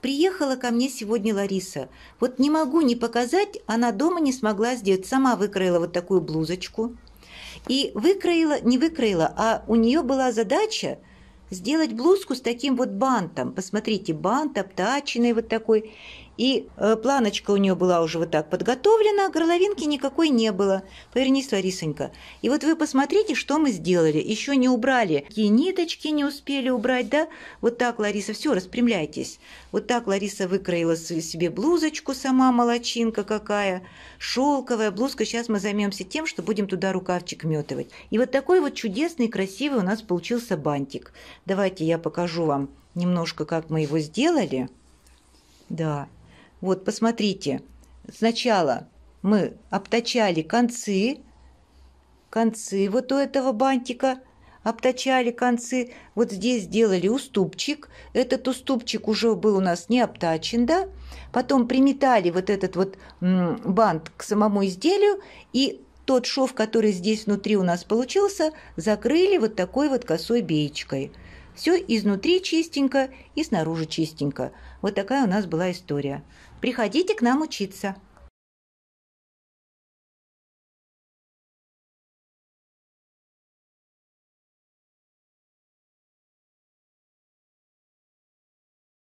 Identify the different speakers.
Speaker 1: Приехала ко мне сегодня Лариса. Вот не могу не показать, она дома не смогла сделать. Сама выкроила вот такую блузочку. И выкроила, не выкроила, а у нее была задача сделать блузку с таким вот бантом. Посмотрите, бант обтаченный вот такой. И э, планочка у нее была уже вот так подготовлена, горловинки никакой не было. Повернись, Ларисонька. И вот вы посмотрите, что мы сделали. Еще не убрали. Какие ниточки не успели убрать, да? Вот так, Лариса, все, распрямляйтесь. Вот так Лариса выкроила себе блузочку сама, молочинка какая. Шелковая блузка. Сейчас мы займемся тем, что будем туда рукавчик метывать. И вот такой вот чудесный, красивый у нас получился бантик. Давайте я покажу вам немножко, как мы его сделали. Да, вот, посмотрите. Сначала мы обточали концы, концы вот у этого бантика, обточали концы. Вот здесь сделали уступчик. Этот уступчик уже был у нас не обтачен, да? Потом приметали вот этот вот бант к самому изделию и тот шов, который здесь внутри у нас получился, закрыли вот такой вот косой беечкой. Все изнутри чистенько и снаружи чистенько. Вот такая у нас была история. Приходите к нам учиться.